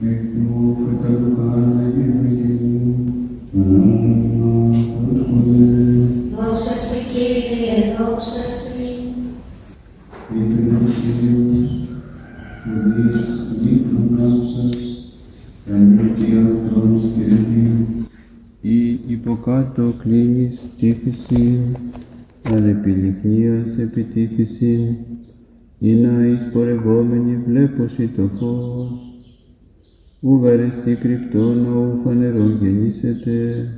εκ του φεκαλού Παναγίου Δόξα σε Κύριε, δόξα σε. Ήθελος Κύριος, ουδείς δείχνουν κάψας, ενίκη αυτόν στηρίζει. Ή υποκάτω κλείνεις τύφηση, ανεπιλιχνίας επιτίθηση, ή να εισπορευόμενη βλέπωση το φως, ου βαρεστή κρυπτόν, ου φανερόν γεννήσετε,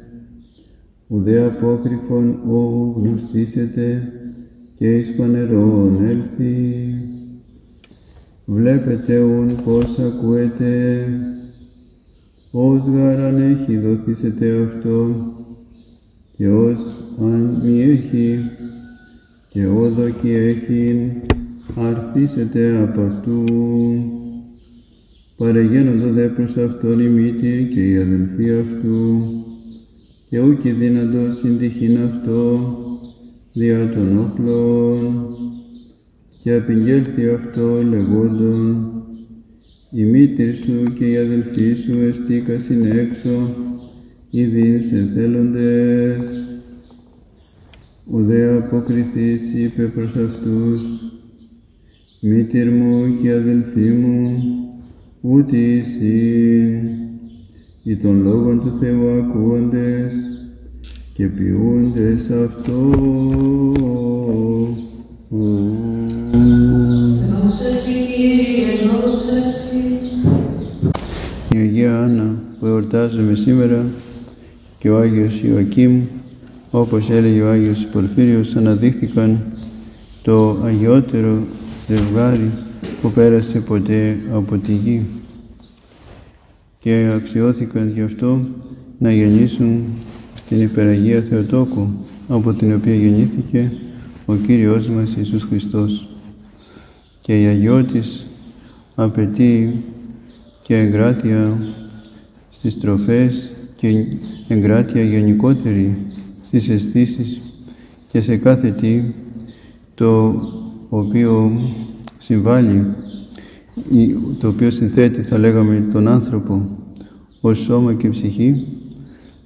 ουδέ απόκριφον, ου γνωστήσετε, και εις φανερόν έλθει. Βλέπετε ούν πώς ακούετε, ως γάραν έχει δοθήσετε αυτό, και ως αν μη έχει, και όδο κι έχει, αρθήσετε από αυτού. Παρεγαίνοντο δε προς αυτόν η μήτηρ και η αδελφή αυτού, και ούκη δύνατο συντυχήν αυτό, δια των όπλων, και απηγέλθει αυτό λεγόντων, η μήτηρ σου και η αδελφή σου εστίκασιν έξω, ήδη σε θέλοντες. Ουδέ αποκριθείς είπε προς αυτούς, μήτηρ μου και αδελφή μου, ούτε εσύ, ή των λόγων του Θεού ακούοντες, και ποιούντες αυτό. Δόξα σε Κύριε, δόξα σε. Η Αγία Άννα που εορτάζουμε σήμερα και ο Άγιος Ιωακήμ, όπως έλεγε ο Άγιος Πορφύριος, αναδείχθηκαν το αγιότερο ζευγάρι που πέρασε ποτέ από τη γη. Και αξιώθηκαν γι' αυτό να γεννήσουν την υπεραγία Θεοτόκου από την οποία γεννήθηκε ο Κύριος μας Ιησούς Χριστός. Και η αγιώτης απαιτεί και εγκράτεια στις τροφές και εγκράτεια γενικότερη στις αισθήσεις και σε κάθε τι το οποίο συμβάλλει ή το οποίο συνθέτει θα λέγαμε τον άνθρωπο ως σώμα και ψυχή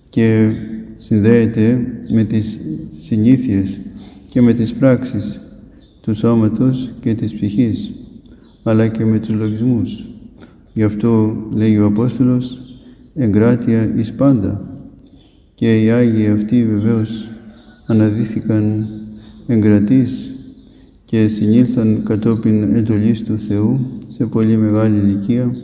και συνδέεται με τις συνήθειες και με τις πράξεις του σώματος και της ψυχής αλλά και με τους λογισμούς. Γι' αυτό λέει ο Απόστολος εγκράτεια εις πάντα και οι Άγιοι αυτοί βεβαίως αναδύθηκαν εγκρατείς και συνήλθαν κατόπιν εντολής του Θεού σε πολύ μεγάλη ηλικία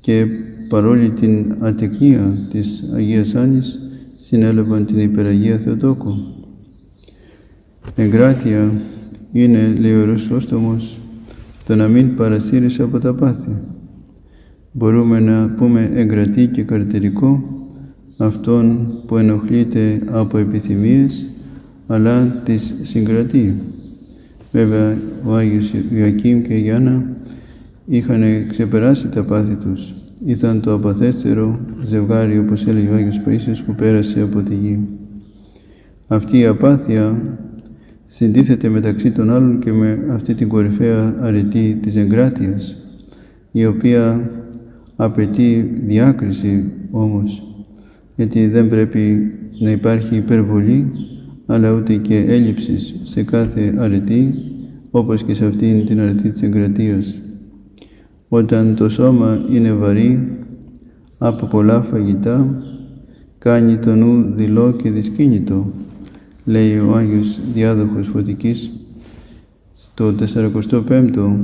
και παρόλη την ατεκνία της Αγίας Άνης συνέλαβαν την υπεραγία Θεοτόκου. Εγκράτεια είναι, λέει ο Ιερός το να μην παρασύρεις από τα πάθη. Μπορούμε να πούμε εγκρατή και καρτερικό αυτόν που ενοχλείται από επιθυμίες αλλά τις συγκρατεί. Βέβαια ο Άγιος Ιωακήμ και η Γιάννα είχαν ξεπεράσει τα πάθη τους. Ήταν το απαθέστερο ζευγάρι όπως έλεγε ο Άγιος Παΐσιος που πέρασε από τη γη. Αυτή η απάθεια συντίθεται μεταξύ των άλλων και με αυτή την κορυφαία αρετή της εγκράτειας η οποία απαιτεί διάκριση όμως γιατί δεν πρέπει να υπάρχει υπερβολή αλλά ούτε και έλλειψης σε κάθε αρετή όπως και σε αυτήν την αρετή της εγκρατείας. Όταν το σώμα είναι βαρύ από πολλά φαγητά κάνει το νου δειλό και δυσκίνητο λέει ο Άγιος Διάδοχος Φωτικής στο 45ο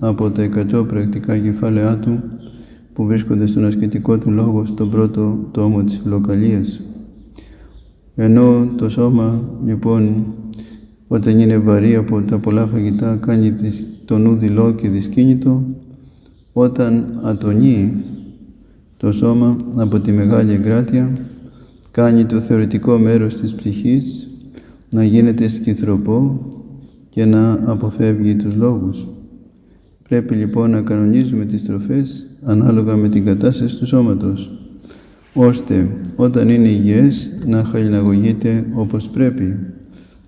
από τα 100 πρακτικά κεφάλαιά του που βρίσκονται στον ασκητικό του λόγο στον πρώτο τόμο της Λοκαλίας. Ενώ το σώμα λοιπόν όταν είναι βαρύ από τα πολλά φαγητά κάνει το νου δειλό και δυσκίνητο όταν ατονεί το σώμα από τη μεγάλη εγκράτεια κάνει το θεωρητικό μέρος της ψυχής να γίνεται σκυθροπό και να αποφεύγει τους λόγους. Πρέπει λοιπόν να κανονίζουμε τις τροφές ανάλογα με την κατάσταση του σώματος, ώστε όταν είναι υγιές να χαλιναγωγείται όπως πρέπει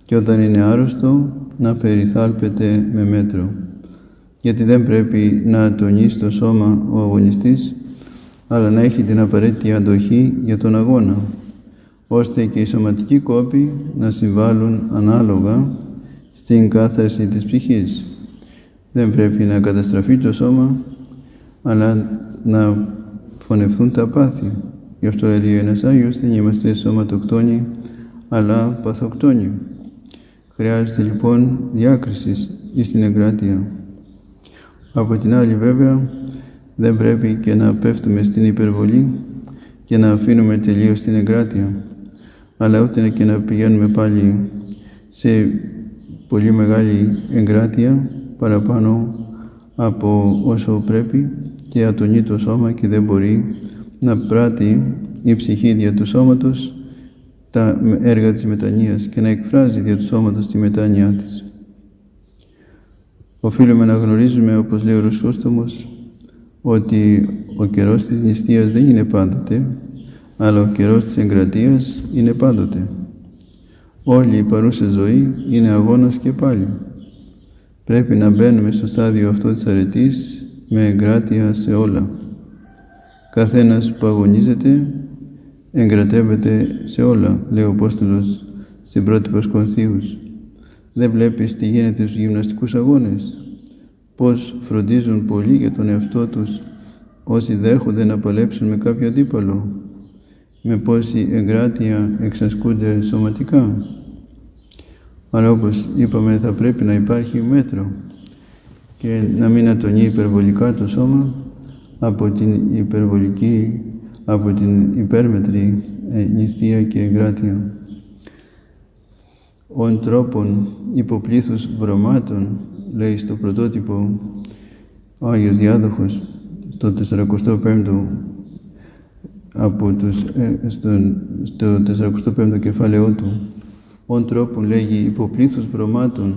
και όταν είναι άρρωστο να περιθάλπεται με μέτρο. Γιατί δεν πρέπει να τονίσει το σώμα ο αγωνιστής αλλά να έχει την απαραίτητη αντοχή για τον αγώνα, ώστε και οι σωματικοί κόποι να συμβάλλουν ανάλογα στην κάθαρση της ψυχής. Δεν πρέπει να καταστραφεί το σώμα, αλλά να φωνευτούν τα πάθη. Γι' αυτό έλεγε ένας Άγιος, δεν είμαστε σωματοκτόνοι, αλλά παθοκτόνοι. Χρειάζεται λοιπόν διάκρισης στην εγκράτεια. Από την άλλη βέβαια δεν πρέπει και να πέφτουμε στην υπερβολή και να αφήνουμε τελείως την εγκράτεια αλλά ούτε και να πηγαίνουμε πάλι σε πολύ μεγάλη εγκράτεια παραπάνω από όσο πρέπει και ατονεί το σώμα και δεν μπορεί να πράττει η ψυχή δια του σώματος τα έργα της μετανοίας και να εκφράζει δια του σώματος τη μετάνοιά της. Οφείλουμε να γνωρίζουμε, όπως λέει ο Ρωσόστομος, ότι ο καιρός της νηστείας δεν είναι πάντοτε, αλλά ο καιρός της εγκρατείας είναι πάντοτε. Όλη η παρούσα ζωή είναι αγώνας και πάλι. Πρέπει να μπαίνουμε στο στάδιο αυτό της αρετής με εγκράτεια σε όλα. Καθένας που αγωνίζεται εγκρατεύεται σε όλα, λέει ο Απόστολος στην πρώτη Πασκονθίους. Δεν βλέπεις τι γίνεται στους γυμναστικούς αγώνες, πώς φροντίζουν πολύ για τον εαυτό τους όσοι δέχονται να παλέψουν με κάποιο αντίπαλο, με πόση εγκράτεια εξασκούνται σωματικά; Αλλά όπως είπαμε θα πρέπει να υπάρχει μέτρο και να μην ατονεί υπερβολικά το σώμα από την υπερβολική, από την υπέρμετρη ε, νηστεία και εγκράτεια. Ον τρόπον υποπλήθους βρωμάτων, λέει στο πρωτότυπο ο Άγιος Διάδοχος, στο 45ο από τους, ε, στο, στο 45ο κεφάλαιό του, ον τρόπον λέγει υποπλήθους βρωμάτων,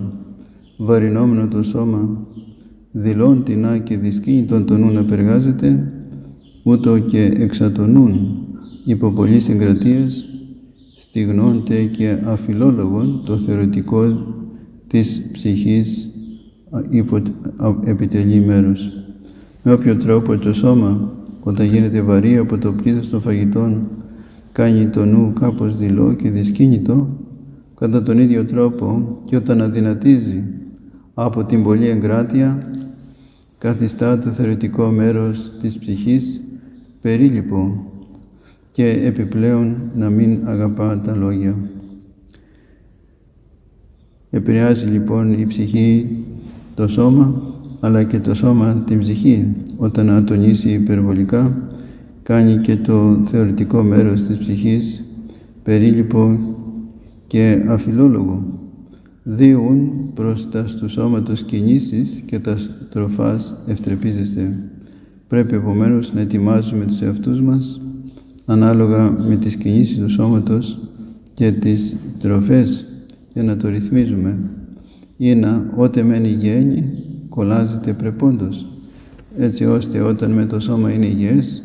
βαρινόμενο το σώμα, δηλών τεινά και δυσκίνητον το νου να περγάζεται, ούτω και εξατονούν υπό πολλής εγκρατείας, στιγνώνται και αφιλόλογον το θεωρητικό της ψυχής υπό επιτελεί μέρος. Με όποιο τρόπο το σώμα, όταν γίνεται βαρύ από το πλήθος των φαγητών, κάνει το νου κάπως δειλό και δυσκίνητο, κατά τον ίδιο τρόπο και όταν αδυνατίζει από την πολλή εγκράτεια, καθιστά το θεωρητικό μέρος της ψυχής περίλυπο και επιπλέον να μην αγαπά τα λόγια. Επηρεάζει λοιπόν η ψυχή το σώμα, αλλά και το σώμα την ψυχή. Όταν ατονίσει υπερβολικά, κάνει και το θεωρητικό μέρος της ψυχής περίλυπο και αφιλόλογο. Δίουν προς τα στου σώματος κινήσεις και τα τροφάς ευτρεπίζεστε. Πρέπει επομένως να ετοιμάζουμε τους εαυτούς μας ανάλογα με τις κινήσεις του σώματος και τις τροφές για να το ρυθμίζουμε. Ή να ότε μένει γέννη κολλάζεται πρεπόντος έτσι ώστε όταν με το σώμα είναι υγιές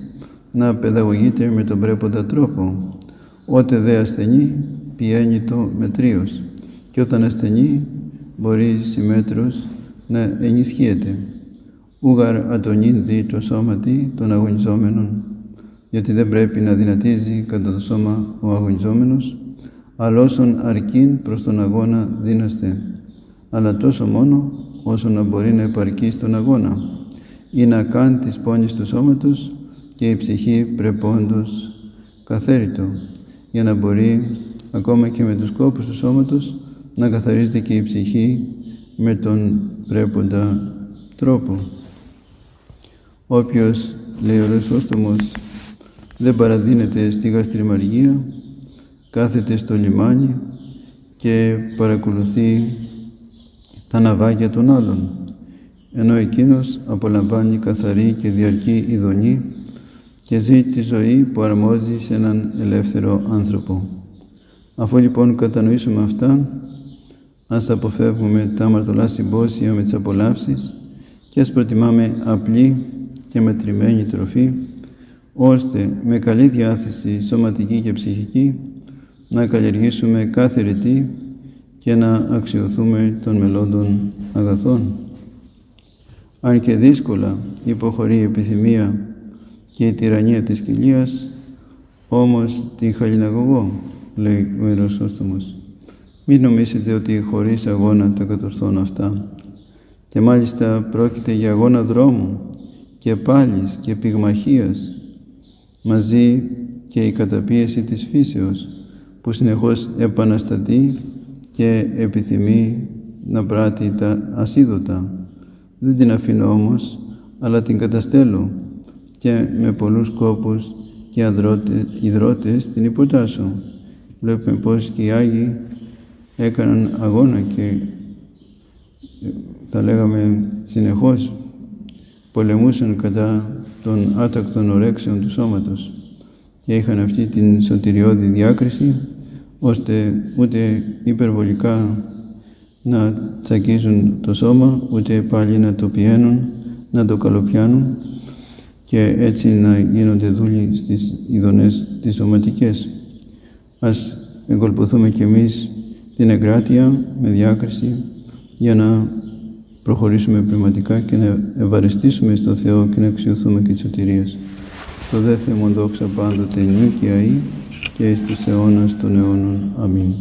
να παιδαγωγείται με τον πρέποντα τρόπο. Ότε δε ασθενεί πιένει το μετρίος και όταν ασθενεί μπορεί συμμέτρως να ενισχύεται. Ούγαρ ατονίν δι το σώματι των αγωνιζόμενων. Γιατί δεν πρέπει να δυνατίζει κατά το σώμα ο αγωνιζόμενος αλλά όσον αρκεί προς τον αγώνα δύναστε. Αλλά τόσο μόνο όσο να μπορεί να επαρκεί στον αγώνα. Ή να κάνει τις πόνες του σώματος και η ψυχή πρεπόντος καθαίριτο για να μπορεί ακόμα και με τους κόπους του σώματος να καθαρίζεται και η ψυχή με τον πρέποντα τρόπο. Όποιος, λέει ο Ρεσόστομος, δεν παραδίνεται στη γαστριμαργία, κάθεται στο λιμάνι και παρακολουθεί τα ναυάγια των άλλων, ενώ εκείνος απολαμβάνει καθαρή και διαρκή ειδονή και ζει τη ζωή που αρμόζει σε έναν ελεύθερο άνθρωπο. Αφού λοιπόν κατανοήσουμε αυτά, ας αποφεύγουμε τα αμαρτωλάς συμπόσια με τις απολαύσεις και ας προτιμάμε απλή και μετρημένη τροφή, ώστε με καλή διάθεση σωματική και ψυχική να καλλιεργήσουμε κάθε ρητή και να αξιοθούμε των μελόντων αγαθών. Αν και δύσκολα υποχωρεί η επιθυμία και η τυραννία της κοιλίας, όμως την χαλιναγωγώ, λέει ο Ιεροσόστομος. Μην νομίζετε ότι χωρίς αγώνα τα κατορθώνω αυτά. Και μάλιστα πρόκειται για αγώνα δρόμου και πάλης και πυγμαχίας, μαζί και η καταπίεση της φύσεως, που συνεχώς επαναστατεί και επιθυμεί να πράττει τα ασίδωτα. Δεν την αφήνω όμως, αλλά την καταστέλω και με πολλούς κόπους και υδρότες την υποτάσσω. Βλέπουμε πως και οι Άγιοι έκαναν αγώνα και θα λέγαμε συνεχώς πολεμούσαν κατά των άτακτων ορέξεων του σώματος και είχαν αυτή την σωτηριώδη διάκριση ώστε ούτε υπερβολικά να τσακίζουν το σώμα ούτε πάλι να το πιένουν, να το καλοπιάνουν και έτσι να γίνονται δούλοι στις ειδονές τις σωματικές. Ας εγκολποθούμε κι εμείς την εγκράτεια με διάκριση για να προχωρήσουμε πνευματικά και να ευαριστήσουμε στο Θεό και να αξιοθούμε και της σωτηρίας. Το δε Θεό δόξα πάντοτε νίκαια ή και εις τους αιώνας των αιώνων. Αμήν.